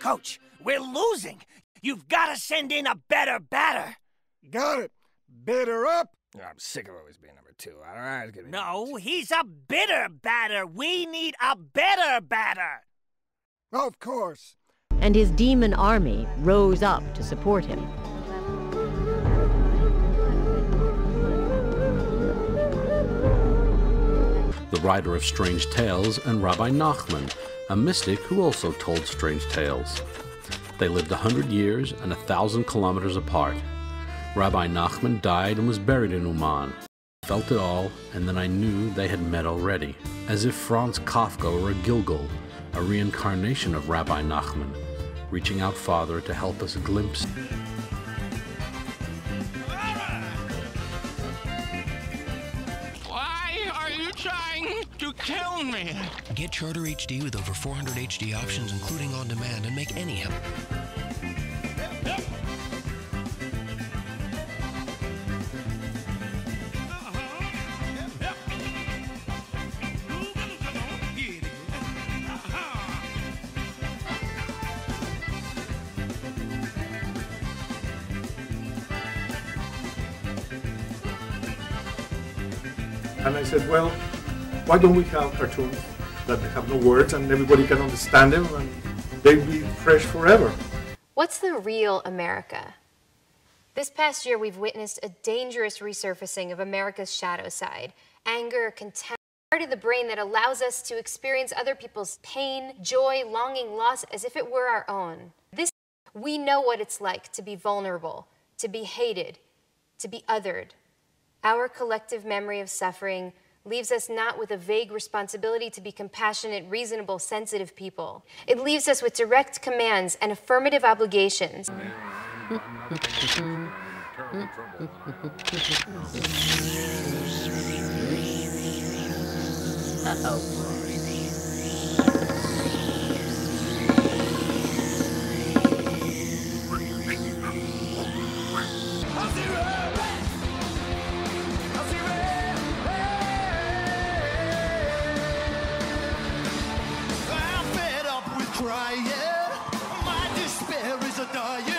Coach, we're losing. You've got to send in a better batter. Got it. Better up. I'm sick of always being number two. All right, give me No, he's a bitter batter. We need a better batter. Of course. And his demon army rose up to support him. The writer of strange tales, and Rabbi Nachman, a mystic who also told strange tales. They lived a hundred years and a thousand kilometers apart. Rabbi Nachman died and was buried in Uman. I felt it all, and then I knew they had met already, as if Franz Kafka were a Gilgul, a reincarnation of Rabbi Nachman, reaching out farther to help us glimpse are you trying to kill me? Get Charter HD with over 400 HD options, including on demand, and make any And I said, well, why don't we have cartoons that have no words and everybody can understand them and they'll be fresh forever? What's the real America? This past year, we've witnessed a dangerous resurfacing of America's shadow side anger, contempt, part of the brain that allows us to experience other people's pain, joy, longing, loss as if it were our own. This, we know what it's like to be vulnerable, to be hated, to be othered. Our collective memory of suffering leaves us not with a vague responsibility to be compassionate, reasonable, sensitive people. It leaves us with direct commands and affirmative obligations. I'm despair